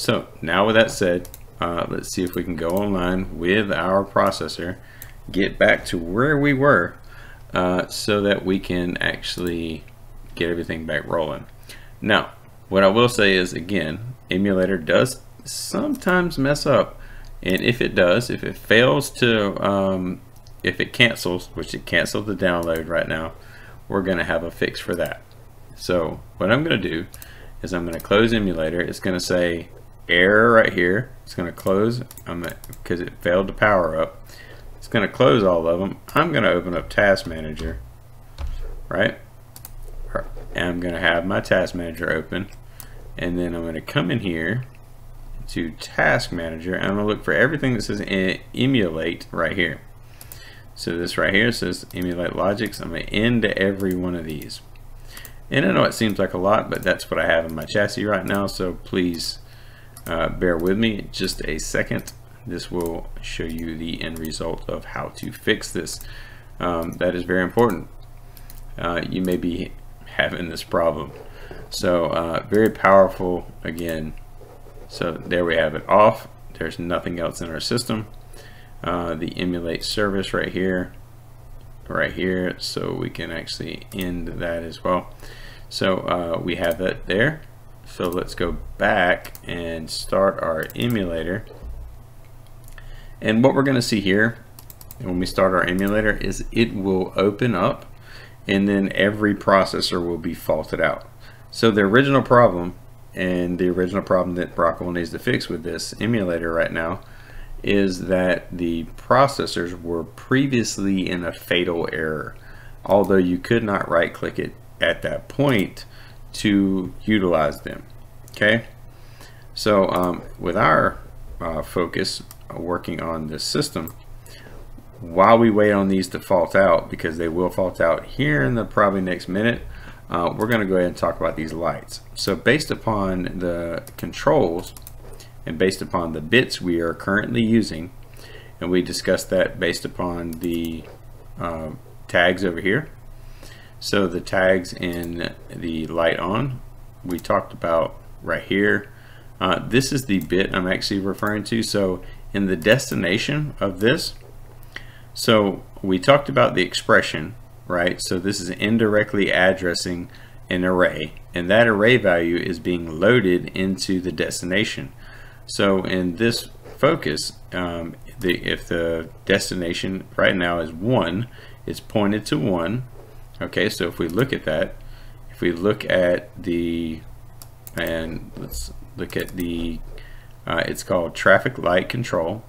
So now with that said, uh, let's see if we can go online with our processor, get back to where we were uh, so that we can actually get everything back rolling. Now, what I will say is again, emulator does sometimes mess up. And if it does, if it fails to, um, if it cancels, which it canceled the download right now, we're going to have a fix for that. So what I'm going to do is I'm going to close emulator. It's going to say error right here. It's going to close because it failed to power up. It's going to close all of them. I'm going to open up Task Manager, right? And I'm going to have my Task Manager open. And then I'm going to come in here to Task Manager and I'm going to look for everything that says emulate right here. So this right here says emulate Logix. I'm going to end every one of these. And I know it seems like a lot, but that's what I have in my chassis right now. So please uh, bear with me just a second. This will show you the end result of how to fix this. Um, that is very important. Uh, you may be having this problem. So uh, very powerful again. So there we have it off. There's nothing else in our system. Uh, the emulate service right here right here so we can actually end that as well so uh, we have that there so let's go back and start our emulator. And what we're going to see here when we start our emulator is it will open up and then every processor will be faulted out. So the original problem and the original problem that Rockwell needs to fix with this emulator right now is that the processors were previously in a fatal error. Although you could not right click it at that point to utilize them okay? So um, with our uh, focus uh, working on this system while we wait on these to fault out because they will fault out here in the probably next minute uh, we're going to go ahead and talk about these lights. So based upon the controls and based upon the bits we are currently using and we discussed that based upon the uh, tags over here so the tags in the light on we talked about right here. Uh, this is the bit I'm actually referring to. So in the destination of this so we talked about the expression right? So this is indirectly addressing an array and that array value is being loaded into the destination. So in this focus, um, the, if the destination right now is 1, it's pointed to 1. Okay, so if we look at that, if we look at the, and let's look at the, uh, it's called traffic light control.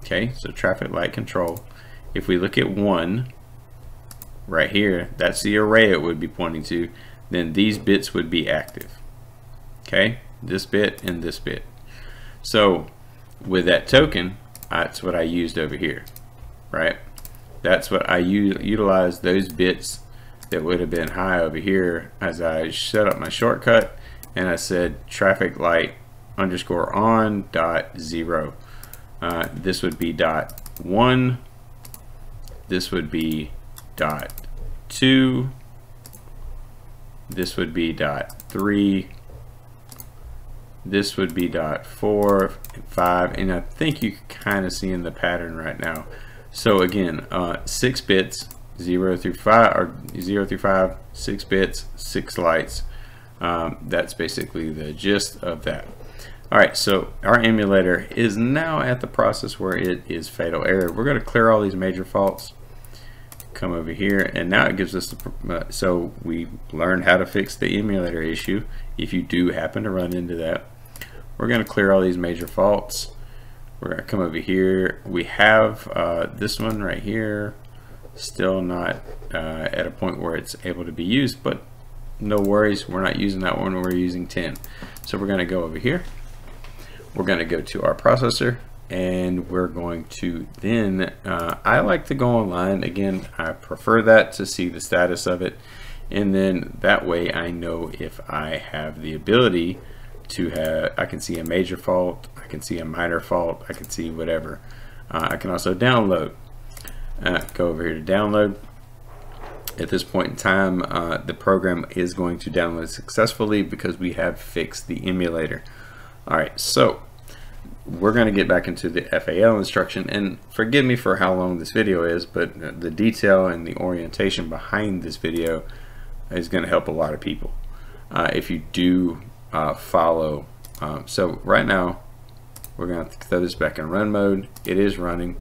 Okay, so traffic light control. If we look at 1, right here, that's the array it would be pointing to, then these bits would be active. Okay, this bit and this bit. So with that token, that's what I used over here, right? That's what I utilized those bits that would have been high over here as I set up my shortcut and I said traffic light underscore on dot zero. Uh, this would be dot one. This would be dot two. This would be dot three this would be dot four, five, and I think you kind of see in the pattern right now. So again, uh, six bits, zero through five, or zero through five, six bits, six lights. Um, that's basically the gist of that. All right, so our emulator is now at the process where it is fatal error. We're going to clear all these major faults. Come over here, and now it gives us the. Uh, so we learned how to fix the emulator issue. If you do happen to run into that, we're going to clear all these major faults. We're going to come over here. We have uh, this one right here, still not uh, at a point where it's able to be used, but no worries. We're not using that one. We're using 10. So we're going to go over here. We're going to go to our processor and we're going to then, uh, I like to go online. Again, I prefer that to see the status of it. And then that way I know if I have the ability to have, I can see a major fault, I can see a minor fault, I can see whatever. Uh, I can also download. Uh, go over here to download. At this point in time, uh, the program is going to download successfully because we have fixed the emulator. All right, so we're going to get back into the FAL instruction and forgive me for how long this video is but the detail and the orientation behind this video is going to help a lot of people uh, if you do uh, follow um, so right now we're going to throw this back in run mode it is running